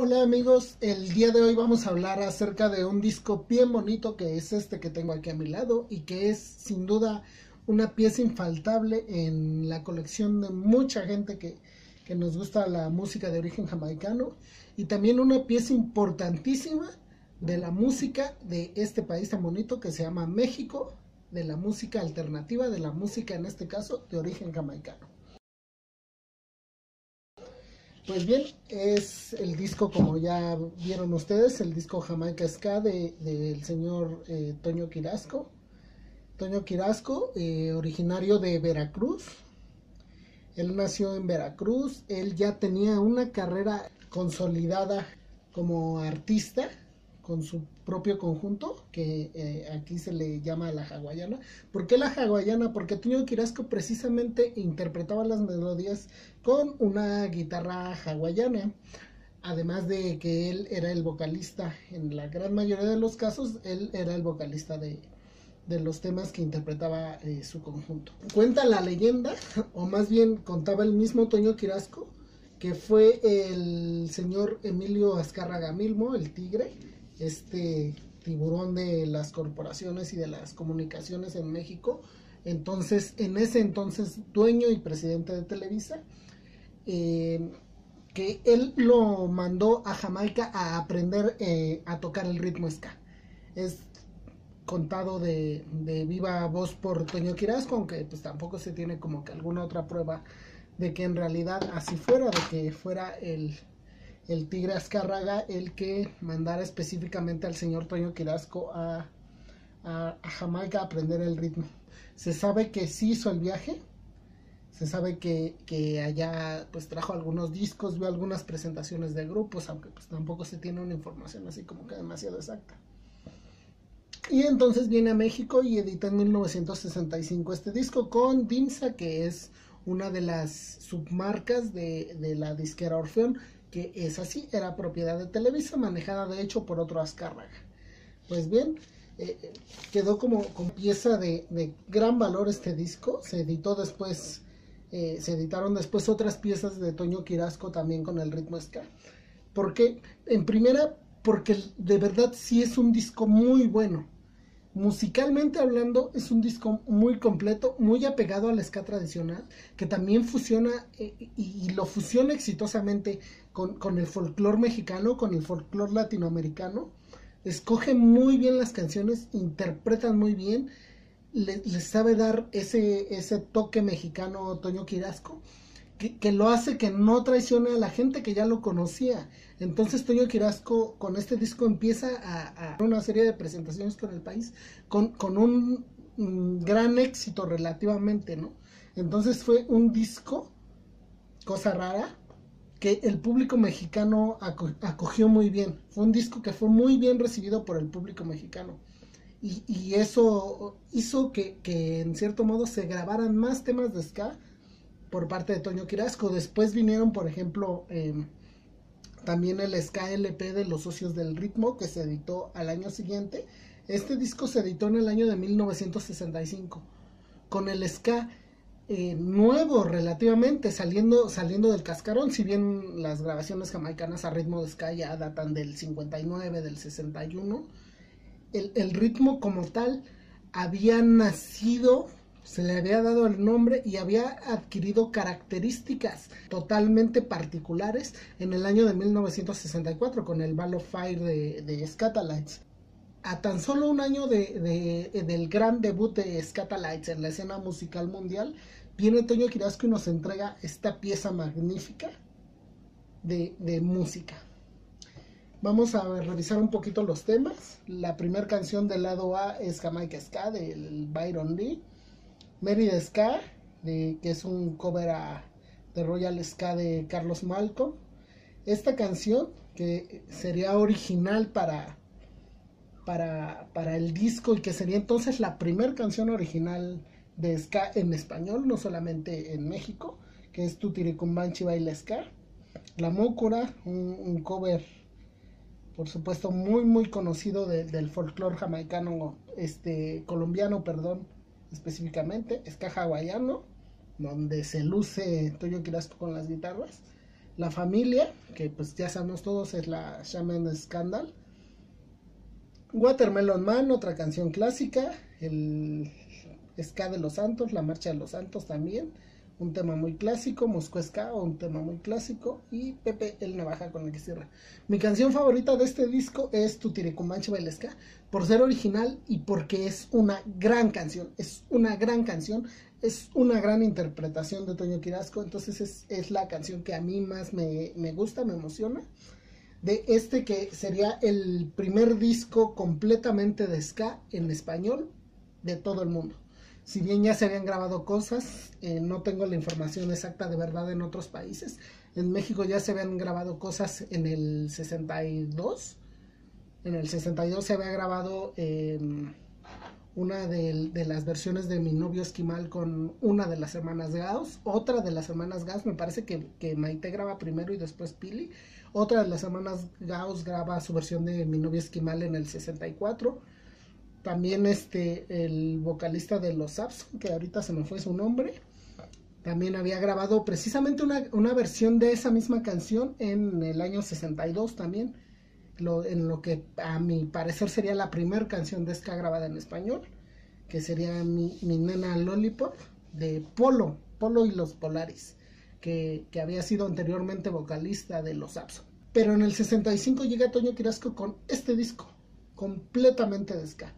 Hola amigos, el día de hoy vamos a hablar acerca de un disco bien bonito que es este que tengo aquí a mi lado y que es sin duda una pieza infaltable en la colección de mucha gente que, que nos gusta la música de origen jamaicano y también una pieza importantísima de la música de este país tan bonito que se llama México, de la música alternativa, de la música en este caso de origen jamaicano. Pues bien, es el disco, como ya vieron ustedes, el disco Jamaica Ska del de, señor eh, Toño Quirasco. Toño Quirasco, eh, originario de Veracruz. Él nació en Veracruz, él ya tenía una carrera consolidada como artista con su propio conjunto, que eh, aquí se le llama la hawaiana. ¿Por qué la hawaiana? Porque Toño Quirasco precisamente interpretaba las melodías con una guitarra hawaiana. Además de que él era el vocalista, en la gran mayoría de los casos, él era el vocalista de, de los temas que interpretaba eh, su conjunto. Cuenta la leyenda, o más bien contaba el mismo Toño Quirasco, que fue el señor Emilio Azcárraga Milmo, el tigre, este tiburón de las corporaciones y de las comunicaciones en México. Entonces, en ese entonces, dueño y presidente de Televisa, eh, que él lo mandó a Jamaica a aprender eh, a tocar el ritmo ska. Es contado de, de, viva voz por Toño Quirasco, aunque pues tampoco se tiene como que alguna otra prueba de que en realidad así fuera, de que fuera el, el Tigre Azcárraga el que mandara específicamente al señor Toño Quirasco a, a, Jamaica a aprender el ritmo. Se sabe que sí hizo el viaje, se sabe que, que, allá pues trajo algunos discos, vio algunas presentaciones de grupos, aunque pues tampoco se tiene una información así como que demasiado exacta. Y entonces viene a México y edita en 1965 este disco con Dimsa, que es una de las submarcas de, de la disquera Orfeón, que es así, era propiedad de Televisa, manejada de hecho por otro Azcárraga. Pues bien, eh, quedó como, pieza de, de, gran valor este disco, se editó después, eh, se editaron después otras piezas de Toño Quirasco también con el ritmo ska. Porque, en primera, porque de verdad sí es un disco muy bueno musicalmente hablando es un disco muy completo, muy apegado al ska tradicional, que también fusiona eh, y, lo fusiona exitosamente con, con el folclore mexicano, con el folclore latinoamericano. Escoge muy bien las canciones, interpretan muy bien, les le sabe dar ese, ese toque mexicano Toño Quirasco que, lo hace que no traicione a la gente que ya lo conocía. Entonces Toño Quirasco con este disco empieza a, a una serie de presentaciones con el país con, con un, gran éxito relativamente, ¿no? Entonces fue un disco, cosa rara, que el público mexicano acogió muy bien. Fue un disco que fue muy bien recibido por el público mexicano. Y, y eso hizo que, que, en cierto modo se grabaran más temas de ska por parte de Toño Quirasco. Después vinieron, por ejemplo, eh, también el Ska LP de los socios del ritmo que se editó al año siguiente. Este disco se editó en el año de 1965 con el ska eh, nuevo relativamente saliendo saliendo del cascarón si bien las grabaciones jamaicanas a ritmo de ska ya datan del 59 del 61 el, el ritmo como tal había nacido se le había dado el nombre y había adquirido características totalmente particulares en el año de 1964 con el Ball of Fire de, de. A tan solo un año de, de, del gran debut de Scatalites en la escena musical mundial, viene Toño Quirasco y nos entrega esta pieza magnífica de, de música. Vamos a revisar un poquito los temas. La primera canción del lado A es Jamaica Ska del Byron Lee. Mary Ska, que es un cover de Royal Ska de Carlos Malcolm. Esta canción, que sería original para, para, para el disco y que sería entonces la primera canción original de Ska en español, no solamente en México, que es Tutiricumbanchi Baila Ska. La Mócora, un, cover, por supuesto, muy, muy conocido del folclore jamaicano, este, colombiano, perdón, específicamente, ska hawaiano, donde se luce Toyo Quirasco con las guitarras. La familia, que pues ya sabemos todos es la Shaman Scandal. Watermelon Man, otra canción clásica. El Ska de los Santos, la Marcha de los Santos también un tema muy clásico, Moscú Ska, un tema muy clásico, y Pepe el Navaja con el que cierra. Mi canción favorita de este disco es Tutiricumanche Bailesca, por ser original y porque es una gran canción, es una gran canción, es una gran interpretación de Toño Quirasco, entonces es, es la canción que a mí más me, me gusta, me emociona. De este que sería el primer disco completamente de ska en español de todo el mundo si bien ya se habían grabado cosas, eh, no tengo la información exacta de verdad en otros países. En México ya se habían grabado cosas en el 62. En el 62 se había grabado em, una de, las versiones de Mi novio esquimal con una de las hermanas Gauss. Otra de las hermanas Gauss, me parece que, que Maite graba primero y después Pili. Otra de las hermanas Gauss graba su versión de Mi novio esquimal en el 64 también este, el vocalista de los Apps, que ahorita se me fue su nombre, también había grabado precisamente una, versión de esa misma canción en el año 62 también, lo, en lo que a mi parecer sería la primera canción de ska grabada en español, que sería mi, nena Lollipop, de Polo, Polo y los Polaris, que, que había sido anteriormente vocalista de los Apps. Pero en el 65 llega Toño Quirasco con este disco, completamente de ska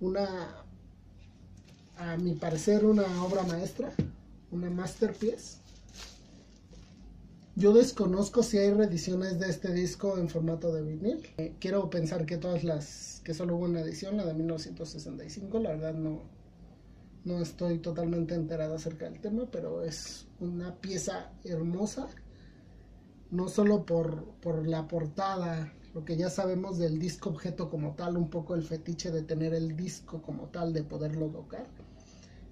una, a mi parecer, una obra maestra, una masterpiece. Yo desconozco si hay reediciones de este disco en formato de vinil. Eh, quiero pensar que todas las, que solo hubo una edición, la de 1965, la verdad no, no estoy totalmente enterado acerca del tema, pero es una pieza hermosa, no solo por, por la portada lo que ya sabemos del disco objeto como tal, un poco el fetiche de tener el disco como tal, de poderlo tocar,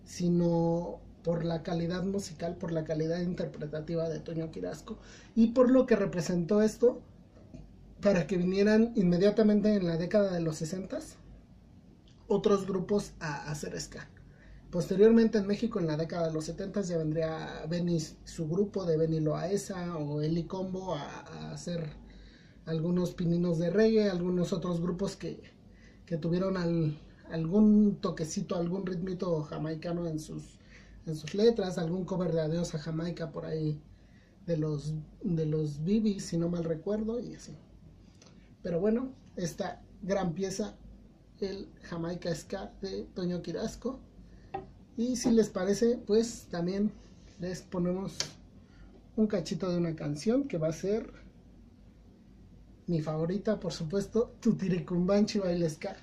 sino por la calidad musical, por la calidad interpretativa de Toño Quirasco y por lo que representó esto para que vinieran inmediatamente en la década de los 60 otros grupos a hacer ska. Posteriormente en México en la década de los 70 ya vendría Benny, su grupo de Benny Loaesa o Eli Combo a, a hacer algunos pininos de reggae, algunos otros grupos que, tuvieron algún toquecito, algún ritmito jamaicano en sus, en sus letras, algún cover de Adiós a Jamaica por ahí de los, de los Bibis, si no mal recuerdo, y así. Pero bueno, esta gran pieza, el Jamaica Ska de Toño Quirasco. Y si les parece, pues también les ponemos un cachito de una canción que va a ser mi favorita, por supuesto, Tutirecumbanchi Bailesca.